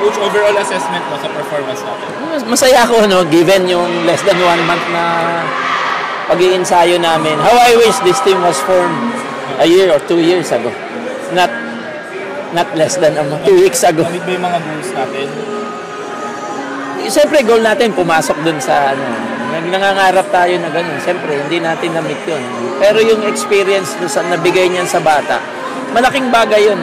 Coach, overall assessment mo sa performance natin? Masaya ako, no? Given yung less than one month na pag-iinsayo namin. How I wish this team was formed a year or two years ago. Not not less than um, two weeks ago. Namit ba yung mga goals natin? Siyempre, goal natin pumasok dun sa ano. Nangangarap tayo na ganun. Siyempre, hindi natin na-meet yun. Pero yung experience dun sa nabigay niyan sa bata, malaking bagay yun.